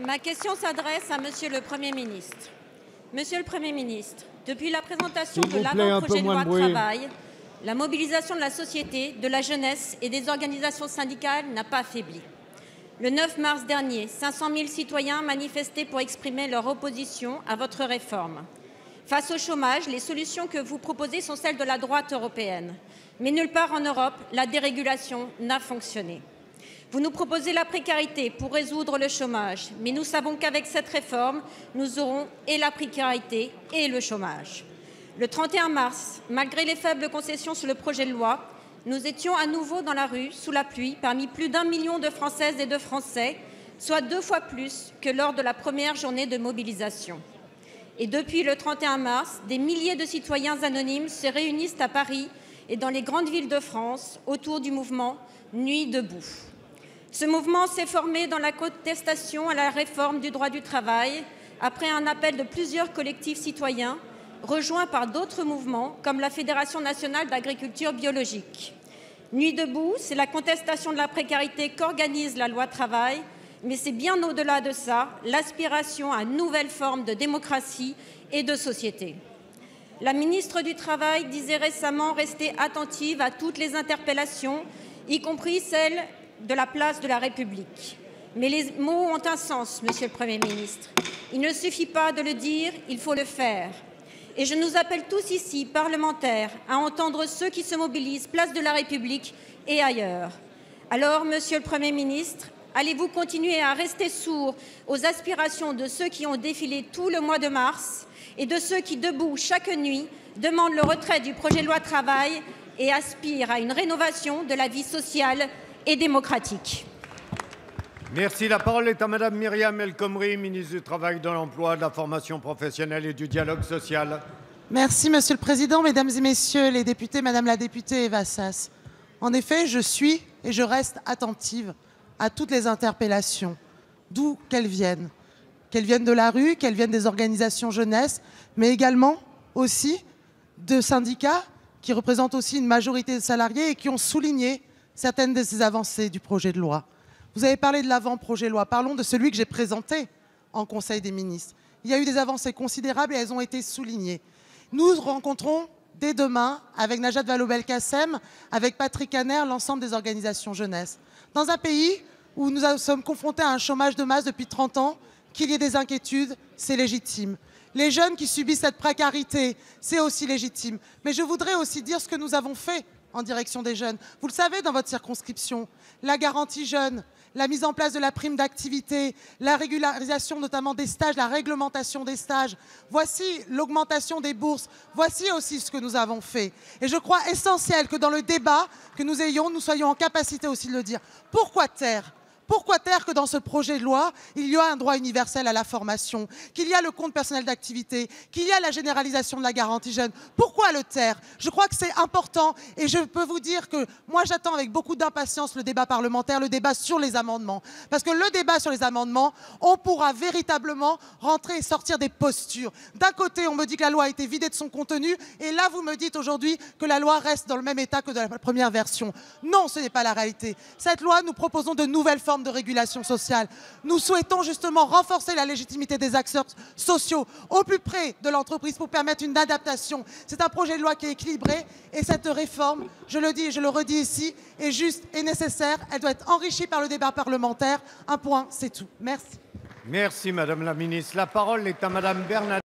Ma question s'adresse à Monsieur le Premier ministre. Monsieur le Premier ministre, depuis la présentation de l'avant-projet de loi travail, la mobilisation de la société, de la jeunesse et des organisations syndicales n'a pas affaibli. Le 9 mars dernier, 500 000 citoyens manifestaient pour exprimer leur opposition à votre réforme. Face au chômage, les solutions que vous proposez sont celles de la droite européenne. Mais nulle part en Europe, la dérégulation n'a fonctionné. Vous nous proposez la précarité pour résoudre le chômage, mais nous savons qu'avec cette réforme, nous aurons et la précarité et le chômage. Le 31 mars, malgré les faibles concessions sur le projet de loi, nous étions à nouveau dans la rue, sous la pluie, parmi plus d'un million de Françaises et de Français, soit deux fois plus que lors de la première journée de mobilisation. Et depuis le 31 mars, des milliers de citoyens anonymes se réunissent à Paris et dans les grandes villes de France autour du mouvement Nuit debout. Ce mouvement s'est formé dans la contestation à la réforme du droit du travail, après un appel de plusieurs collectifs citoyens, rejoints par d'autres mouvements, comme la Fédération nationale d'agriculture biologique. Nuit debout, c'est la contestation de la précarité qu'organise la loi travail, mais c'est bien au-delà de ça, l'aspiration à une nouvelle forme de démocratie et de société. La ministre du Travail disait récemment rester attentive à toutes les interpellations, y compris celles de la place de la République. Mais les mots ont un sens, Monsieur le Premier ministre. Il ne suffit pas de le dire, il faut le faire. Et je nous appelle tous ici, parlementaires, à entendre ceux qui se mobilisent place de la République et ailleurs. Alors, Monsieur le Premier ministre, allez-vous continuer à rester sourd aux aspirations de ceux qui ont défilé tout le mois de mars et de ceux qui, debout chaque nuit, demandent le retrait du projet de loi travail et aspirent à une rénovation de la vie sociale et démocratique. Merci. La parole est à Madame Myriam El Khomri, ministre du Travail, de l'Emploi, de la Formation professionnelle et du Dialogue social. Merci, Monsieur le Président, Mesdames et Messieurs les députés, Madame la députée Eva Sass. En effet, je suis et je reste attentive à toutes les interpellations, d'où qu'elles viennent. Qu'elles viennent de la rue, qu'elles viennent des organisations jeunesse, mais également aussi de syndicats qui représentent aussi une majorité de salariés et qui ont souligné certaines de ces avancées du projet de loi. Vous avez parlé de l'avant-projet de loi. Parlons de celui que j'ai présenté en Conseil des ministres. Il y a eu des avancées considérables et elles ont été soulignées. Nous rencontrons dès demain avec Najat Vallaud-Belkacem, avec Patrick Hanner, l'ensemble des organisations jeunesse. Dans un pays où nous sommes confrontés à un chômage de masse depuis 30 ans, qu'il y ait des inquiétudes, c'est légitime. Les jeunes qui subissent cette précarité, c'est aussi légitime. Mais je voudrais aussi dire ce que nous avons fait en direction des jeunes. Vous le savez dans votre circonscription, la garantie jeune, la mise en place de la prime d'activité, la régularisation notamment des stages, la réglementation des stages. Voici l'augmentation des bourses. Voici aussi ce que nous avons fait. Et je crois essentiel que dans le débat que nous ayons, nous soyons en capacité aussi de le dire. Pourquoi taire? Pourquoi taire que dans ce projet de loi, il y a un droit universel à la formation, qu'il y a le compte personnel d'activité, qu'il y a la généralisation de la garantie jeune? Pourquoi le taire? Je crois que c'est important et je peux vous dire que moi j'attends avec beaucoup d'impatience le débat parlementaire, le débat sur les amendements. Parce que le débat sur les amendements, on pourra véritablement rentrer et sortir des postures. D'un côté, on me dit que la loi a été vidée de son contenu et là, vous me dites aujourd'hui que la loi reste dans le même état que de la première version. Non, ce n'est pas la réalité. Cette loi, nous proposons de nouvelles formes de régulation sociale. Nous souhaitons justement renforcer la légitimité des acteurs sociaux au plus près de l'entreprise pour permettre une adaptation. C'est un projet de loi qui est équilibré et cette réforme, je le dis et je le redis ici, est juste et nécessaire. Elle doit être enrichie par le débat parlementaire. Un point, c'est tout. Merci. Merci Madame la Ministre. La parole est à Madame Bernadette.